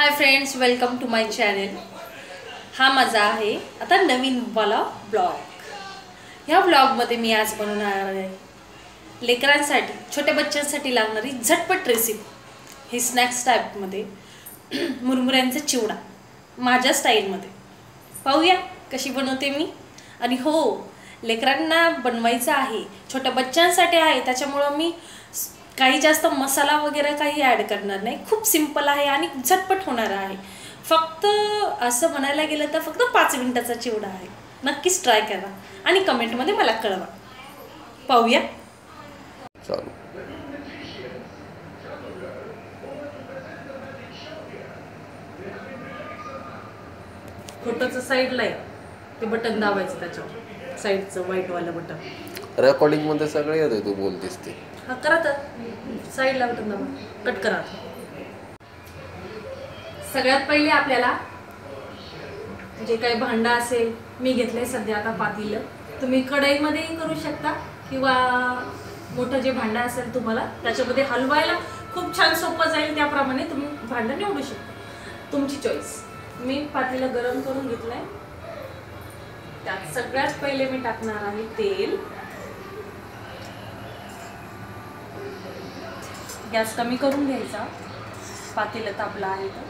Hi friends welcome to my channel हा माझा आहे आता नवीन वाला ब्लॉग ह्या ब्लॉगमध्ये मी आज बनवणार आहे लेकरांसाठी छोट्या बच्चांसाठी लागणारी झटपट रेसिपी ही स्नॅक्स टाईपमध्ये मुरमुऱ्यांचा चिवडा माझ्या स्टाईलमध्ये पाहूया कशी बनवते मी. आणि हो लेकरांना बनवायचं आहे छोट्या बच्चांसाठी आहे त्याच्यामुळं मी काही जास्त मसाला वगैरे काही ॲड करणार नाही. खूप सिंपल आहे आणि झटपट होणार आहे. फक्त असं म्हणायला गेलं तर फक्त पाच मिनिटाचा चिवडा आहे. नक्कीच ट्राय करा आणि कमेंटमध्ये मला कळवा. पाहूया. चालू. फोटोचं साईडला आहे. ते बटन दाबायचं त्याच्यावर. साईडचं व्हाईटवालं बटन रेकॉर्डिंगमध्ये सगळे येते तू बोलतेस ते. हा करा तर. साईडला बटन दाबा. कट करा. सगळ्यात पहिले आपल्याला जे काही भांड असेल मी घेतलंय सध्या आता पातील. तुम्ही कढईमध्येही करू शकता किंवा मोठं जे भांडं असेल तुम्हाला त्याच्यामध्ये हलवायला खूप छान सोपं जाईल त्याप्रमाणे तुम्ही भांडं निवडू शकता. तुमची चॉईस मी पातीला गरम करून घेतलंय. त्यात सगळ्यात पहिले मी टाकणार आहे तेल. गॅस कमी करून घ्यायचा. पातेलं तापलं आहे तर.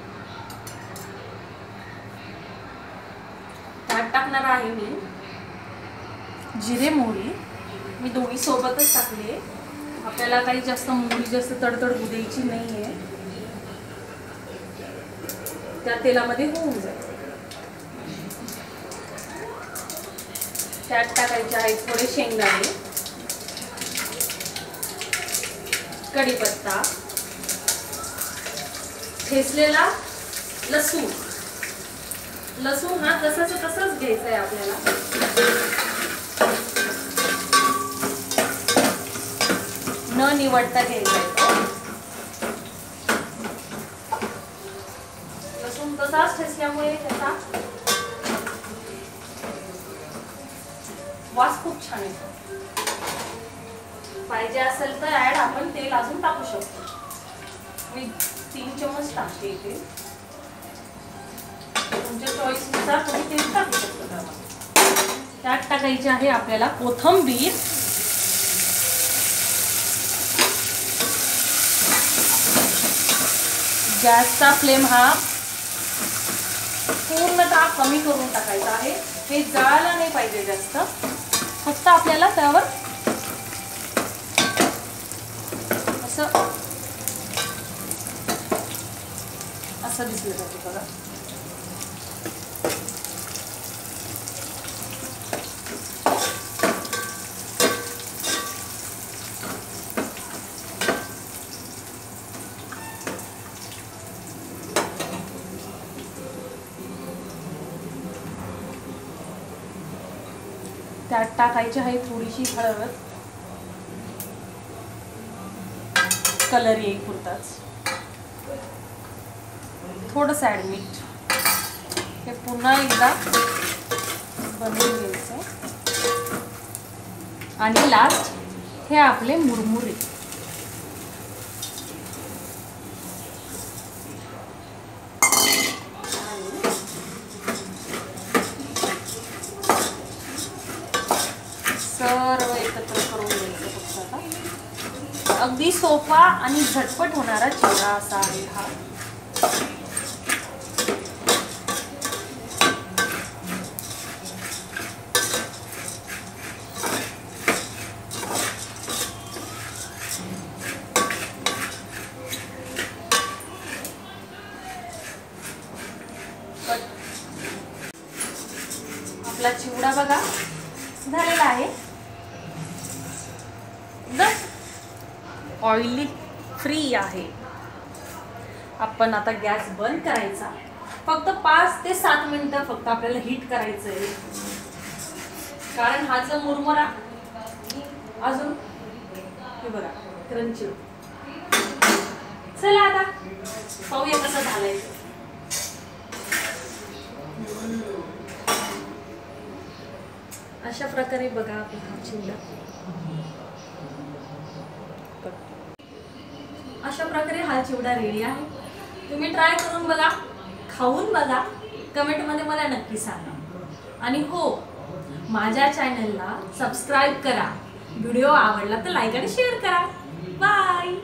त्यात टाकणार आहे मी जिरे मोहरी. मी दोन्ही सोबतच टाकले. आपल्याला काही जास्त मोहरी जास्त तडतड होऊ द्यायची नाही आहे त्या तेलामध्ये होऊन जाईल. त्यात टाकायचे आहेत थोडे शेंगदाणे. कढीपत्ता ठेचलेला लसूण. लसूण हा तसाच तसाच घ्यायचा आहे आपल्याला. न निवडता घ्यायचा आहे लसूण तसाच ठेचल्यामुळे त्याचा वास खूप छान येतो. पाहिजे असेल तर ऍड आपण तेल अजून टाकू शकतो. मी तीन चमच टाकते इथे. तुमच्या चॉईसनुसार तुम्ही तेल टाकू शकता त्यामध्ये. त्यात टाकायचे आहे आपल्याला कोथंबीर. गॅसचा फ्लेम हा पूर्णतः कमी करून टाकायचा आहे. हे जळायला नाही पाहिजे जास्त. फक्त आपल्याला त्यावर असं असा दिसलं जातो बघा त्यात टाकायची आहे थोडीशी हळद. कलर येईल पुरताच थोडंसं ॲड मीठ हे पुन्हा एकदा बनवून घ्यायचं. आणि लास्ट हे आपले मुरमुरे. सर्व एकत्र करून घ्यायचं फक्त आता. अगदी सोपा आणि झटपट होणारा चेहरा असा आहे हा. आपला चिवडा बघा झालेला आहे. एकदम ऑइली फ्री आहे. आपण आता गॅस बंद करायचा. फक्त पाच ते सात मिनिटं फक्त आपल्याला हीट करायचं आहे कारण हा जो मुरमुरा अजून हे बघा क्रंची चला आता पाहूया कसं घालायचं अशा प्रकारे बघा आपला हा चिवडा. अशा प्रकारे हा चिवडा रेडी आहे. तुम्ही ट्राय करून बघा. खाऊन बघा. कमेंटमध्ये मला नक्की सांगा. आणि हो माझ्या चॅनलला सबस्क्राईब करा. व्हिडिओ आवडला तर लाईक आणि शेअर करा. बाय